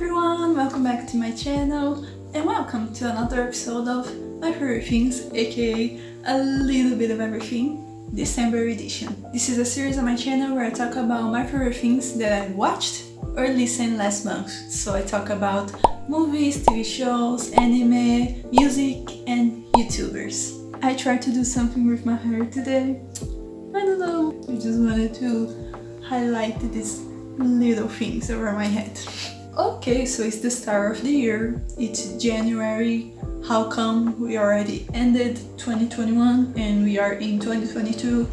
everyone, welcome back to my channel and welcome to another episode of My Favorite Things, aka a little bit of everything, December edition. This is a series on my channel where I talk about my favorite things that I watched or listened last month. So I talk about movies, TV shows, anime, music and YouTubers. I tried to do something with my hair today. I don't know, I just wanted to highlight these little things over my head. Okay, so it's the start of the year, it's January. How come we already ended 2021 and we are in 2022?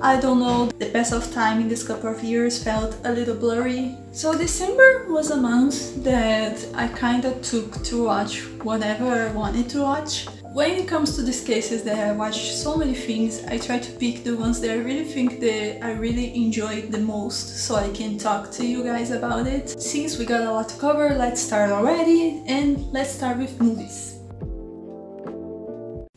I don't know, the pass of time in this couple of years felt a little blurry. So December was a month that I kinda took to watch whatever I wanted to watch. When it comes to these cases that I watch so many things, I try to pick the ones that I really think that I really enjoyed the most so I can talk to you guys about it. Since we got a lot to cover, let's start already and let's start with movies.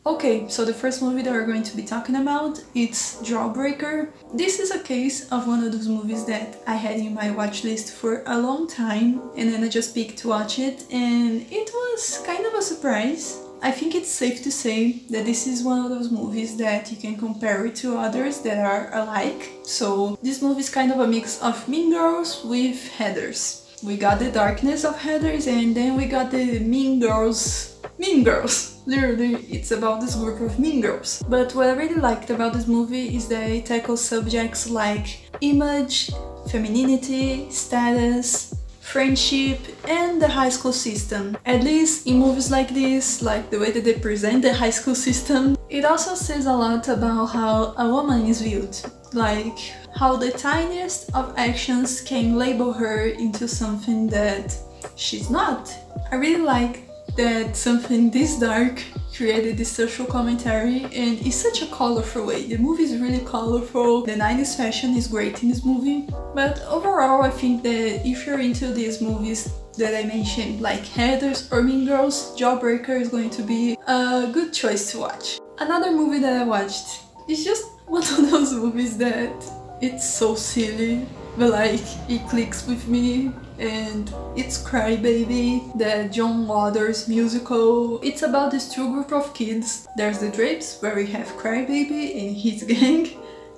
Okay, so the first movie that we're going to be talking about it's Jawbreaker. This is a case of one of those movies that I had in my watch list for a long time and then I just picked to watch it and it was kind of a surprise I think it's safe to say that this is one of those movies that you can compare it to others that are alike. So this movie is kind of a mix of Mean Girls with Heathers. We got the darkness of Heathers and then we got the Mean Girls Mean Girls. Literally, it's about this group of mean girls. But what I really liked about this movie is that it tackles subjects like image, femininity, status, friendship and the high school system. At least in movies like this, like the way that they present the high school system, it also says a lot about how a woman is viewed. Like how the tiniest of actions can label her into something that she's not. I really like that something this dark created this social commentary and it's such a colorful way. The movie is really colorful, the 90s fashion is great in this movie, but overall I think that if you're into these movies that I mentioned, like Heathers or Mean Girls, Jawbreaker is going to be a good choice to watch. Another movie that I watched is just one of those movies that it's so silly, but like it clicks with me and it's Crybaby, the John Waters musical. It's about this two group of kids. There's the Drapes, where we have Crybaby and his gang,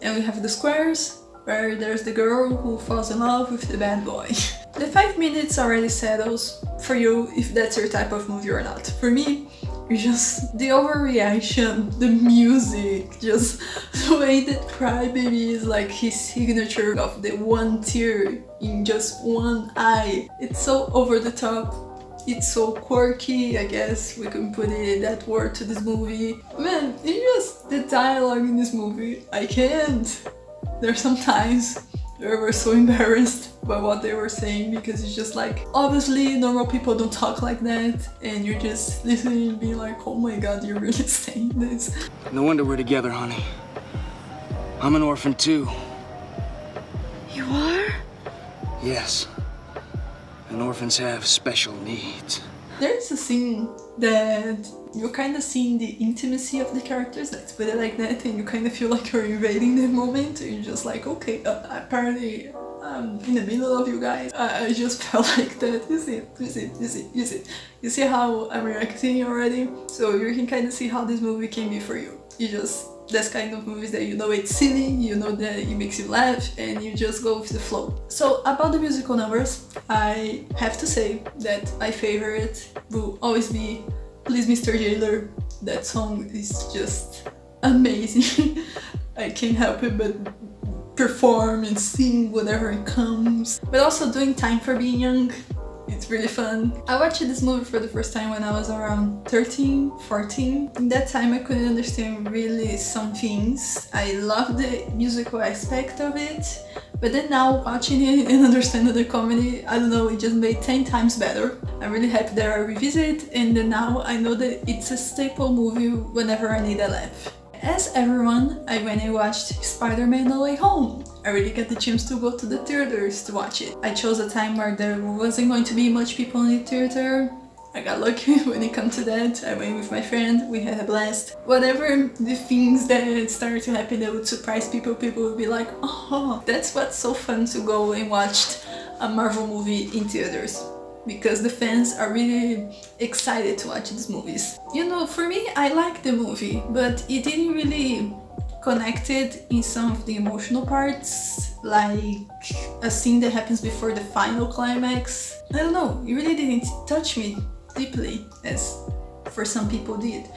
and we have the Squares, where there's the girl who falls in love with the bad boy. the five minutes already settles for you if that's your type of movie or not. For me, just the overreaction, the music, just the way that Crybaby is like his signature of the one tear in just one eye. It's so over the top. It's so quirky, I guess we can put it that word to this movie. Man, it's just the dialogue in this movie. I can't. There's some times they were so embarrassed by what they were saying because it's just like obviously normal people don't talk like that and you're just listening and being like oh my god you're really saying this. No wonder we're together honey. I'm an orphan too. You are? Yes. And orphans have special needs there's a scene that you're kind of seeing the intimacy of the characters, let's put it like that, and you kind of feel like you're invading the moment, and you're just like, okay, uh, apparently I'm in the middle of you guys. I, I just felt like that. You see, you see, you see, you see. You see how I'm reacting already? So you can kind of see how this movie can be for you. You just that's kind of movies that you know it's silly, you know that it makes you laugh and you just go with the flow. So about the musical numbers, I have to say that my favorite will always be Please Mr. Jailer. That song is just amazing. I can't help it but perform and sing whatever it comes. But also doing Time for Being Young it's really fun. I watched this movie for the first time when I was around 13, 14. In that time I couldn't understand really some things. I loved the musical aspect of it, but then now watching it and understanding the comedy, I don't know, it just made 10 times better. I'm really happy that I revisit and now I know that it's a staple movie whenever I need a laugh. As everyone, I went and watched Spider-Man No Way Home. I really got the chance to go to the theaters to watch it. I chose a time where there wasn't going to be much people in the theater. I got lucky when it came to that. I went with my friend, we had a blast. Whatever the things that started to happen that would surprise people, people would be like, oh, that's what's so fun to go and watch a Marvel movie in theaters. Because the fans are really excited to watch these movies. You know, for me, I like the movie, but it didn't really connected in some of the emotional parts, like a scene that happens before the final climax. I don't know, it really didn't touch me deeply, as for some people did.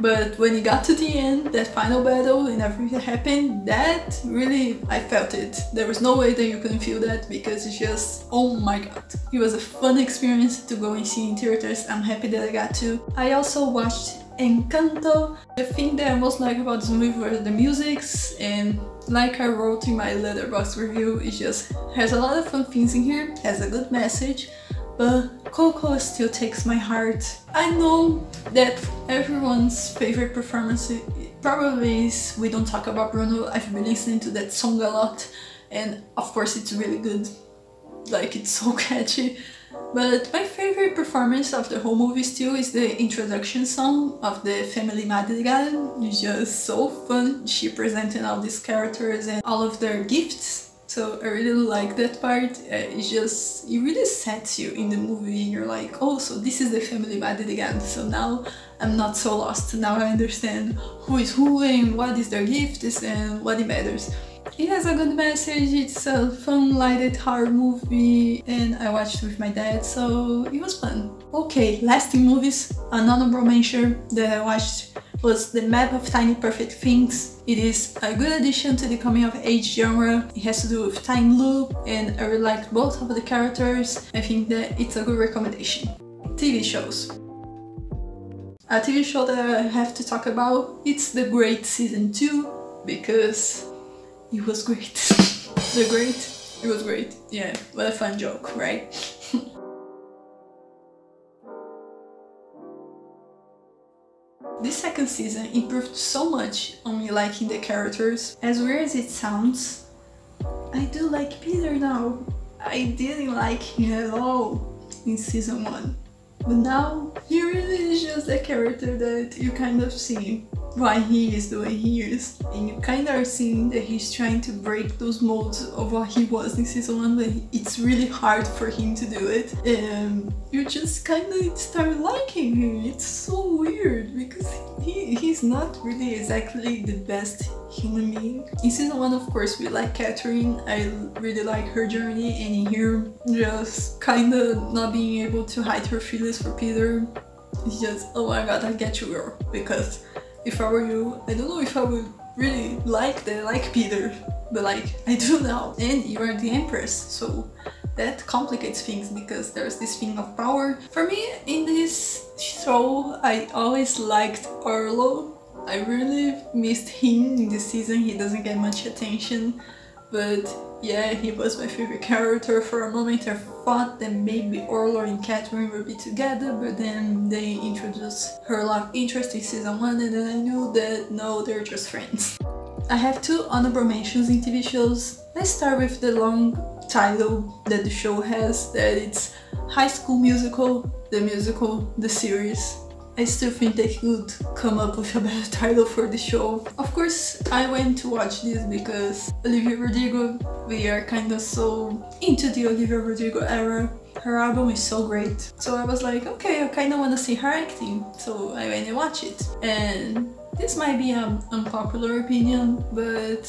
But when it got to the end, that final battle and everything that happened, that really, I felt it. There was no way that you couldn't feel that because it's just, oh my god. It was a fun experience to go and see in theaters. I'm happy that I got to. I also watched Encanto. The thing that I most like about this movie was the musics and like I wrote in my Letterboxd review, it just has a lot of fun things in here, has a good message, but Coco still takes my heart. I know that everyone's favorite performance probably is We Don't Talk About Bruno. I've been listening to that song a lot and of course it's really good. Like it's so catchy. But my favorite performance of the whole movie still is the introduction song of the Family Madrigal. It's just so fun. She presenting all these characters and all of their gifts so I really like that part. Uh, it's just, it really sets you in the movie and you're like, oh, so this is the family again. So now I'm not so lost. Now I understand who is who and what is their gift and what it matters. It has a good message, it's a fun lighted horror movie and I watched with my dad so it was fun. Okay, lasting movies, another mention that I watched was The Map of Tiny Perfect Things. It is a good addition to the coming of age genre. It has to do with time loop and I really liked both of the characters. I think that it's a good recommendation. TV shows. A TV show that I have to talk about, it's The Great Season 2 because it was great. the Great, it was great. Yeah, what a fun joke, right? This second season improved so much on me liking the characters. As weird as it sounds, I do like Peter now. I didn't like him at all in season 1. But now, he really is just a character that you kind of see why he is the way he is. And you kind of are seeing that he's trying to break those molds of what he was in season 1, but it's really hard for him to do it. And you just kind of start liking him. It's so weird because he, he's not really exactly the best human being. In season 1, of course, we like Catherine. I really like her journey and in here, just kind of not being able to hide her feelings for Peter. It's just, oh my god, I get you girl, because if I were you, I don't know if I would really like the like Peter, but like I do now. And you are the Empress, so that complicates things because there's this thing of power. For me, in this show, I always liked Orlo. I really missed him in this season, he doesn't get much attention, but yeah, he was my favorite character. For a moment I thought that maybe Orlo and Catherine would be together, but then they introduced her love interest in season 1 and then I knew that no, they're just friends. I have two honorable mentions in TV shows. Let's start with the long title that the show has, that it's High School Musical, the musical, the series. I still think they could come up with a better title for the show. Of course, I went to watch this because Olivia Rodrigo, we are kind of so into the Olivia Rodrigo era. Her album is so great. So I was like, okay, I kind of want to see her acting. So I went and watched it. And this might be an unpopular opinion, but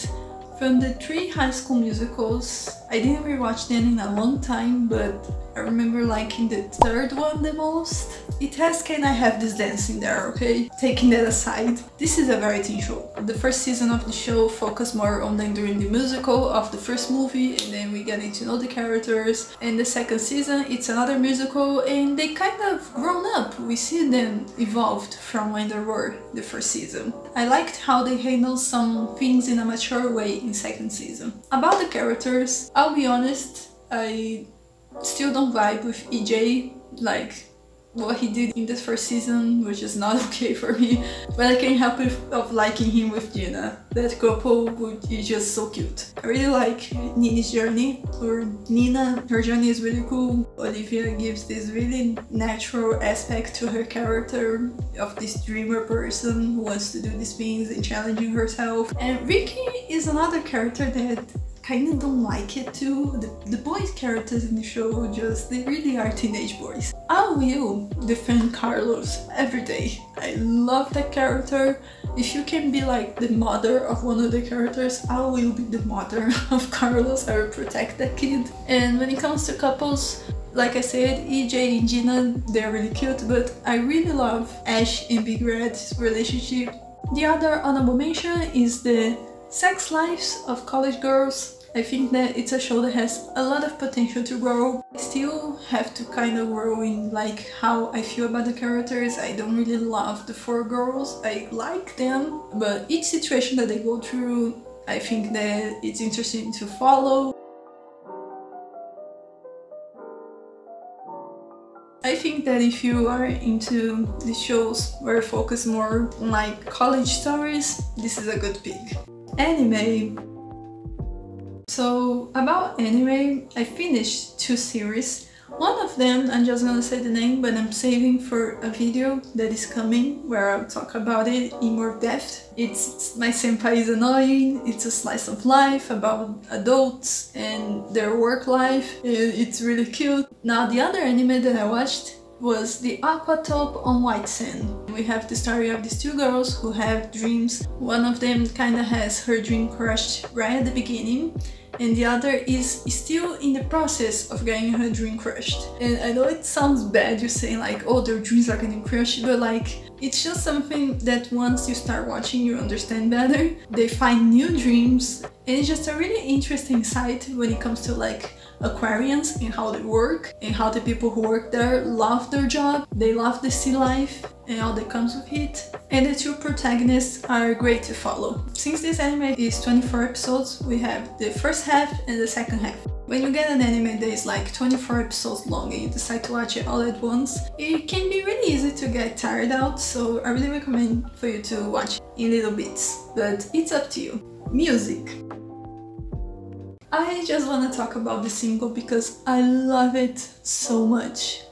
from the three high school musicals, I didn't rewatch them in a long time, but I remember liking the third one the most. It has Can I Have This Dance in there, okay? Taking that aside, this is a very teen show. The first season of the show focused more on them during the musical of the first movie and then we getting to know the characters. And the second season, it's another musical and they kind of grown up. We see them evolved from when they were the first season. I liked how they handled some things in a mature way in second season. About the characters, I'll be honest, I still don't vibe with EJ, like what he did in this first season, which is not okay for me. But I can't help it of liking him with Gina. That couple would, is just so cute. I really like Nini's journey, or Nina. Her journey is really cool. Olivia gives this really natural aspect to her character of this dreamer person who wants to do these things and challenging herself. And Ricky is another character that kind of don't like it too. The, the boys characters in the show just, they really are teenage boys. I will defend Carlos every day. I love that character. If you can be like the mother of one of the characters, I will be the mother of Carlos. I will protect that kid. And when it comes to couples, like I said, EJ and Gina, they're really cute, but I really love Ash and Big Red's relationship. The other honorable mention is the sex lives of college girls. I think that it's a show that has a lot of potential to grow. I still have to kind of grow in like how I feel about the characters. I don't really love the four girls. I like them, but each situation that they go through, I think that it's interesting to follow. I think that if you are into the shows where focus more on like college stories, this is a good pick. Anime. So about anime, I finished two series. One of them, I'm just gonna say the name, but I'm saving for a video that is coming where I'll talk about it in more depth. It's My Senpai is Annoying, it's a slice of life about adults and their work life. It's really cute. Now the other anime that I watched was the Aquatope on White Sand. We have the story of these two girls who have dreams. One of them kinda has her dream crushed right at the beginning and the other is still in the process of getting her dream crushed. And I know it sounds bad you saying like, oh, their dreams are getting crushed, but like, it's just something that once you start watching, you understand better. They find new dreams, and it's just a really interesting side when it comes to like Aquarians and how they work and how the people who work there love their job. They love the sea life and all that comes with it. And the two protagonists are great to follow. Since this anime is 24 episodes, we have the first half and the second half. When you get an anime that is like 24 episodes long and you decide to watch it all at once, it can be really easy to get tired out, so I really recommend for you to watch in little bits, but it's up to you. Music. I just want to talk about the single because I love it so much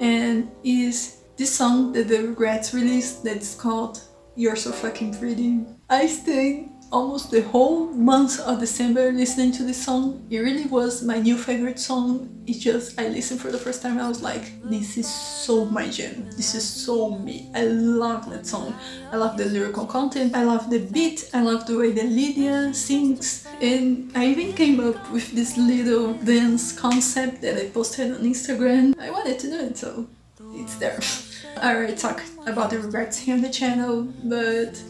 and is this song that the Regrettes released that's called You're So Fucking Pretty. I stayed almost the whole month of December listening to this song. It really was my new favorite song. It just, I listened for the first time I was like, this is so my jam. This is so me. I love that song. I love the lyrical content. I love the beat. I love the way that Lydia sings. And I even came up with this little dance concept that I posted on Instagram. I wanted to do it, so it's there. I already talked about the Regrettes here on the channel, but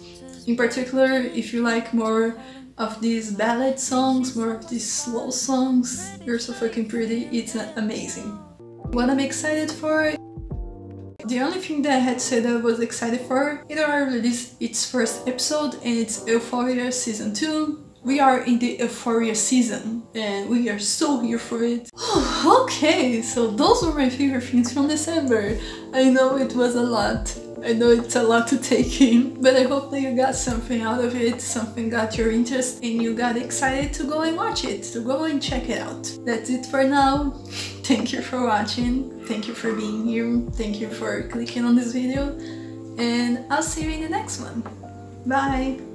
in particular, if you like more of these ballad songs, more of these slow songs, You're So Fucking Pretty, it's amazing. What I'm excited for the only thing that I had said I was excited for, it already released its first episode and it's Euphoria Season 2. We are in the Euphoria season and we are so here for it. okay, so those were my favorite things from December. I know it was a lot. I know it's a lot to take in, but I hope that you got something out of it, something got your interest, and you got excited to go and watch it, to go and check it out. That's it for now. Thank you for watching, thank you for being here, thank you for clicking on this video, and I'll see you in the next one. Bye!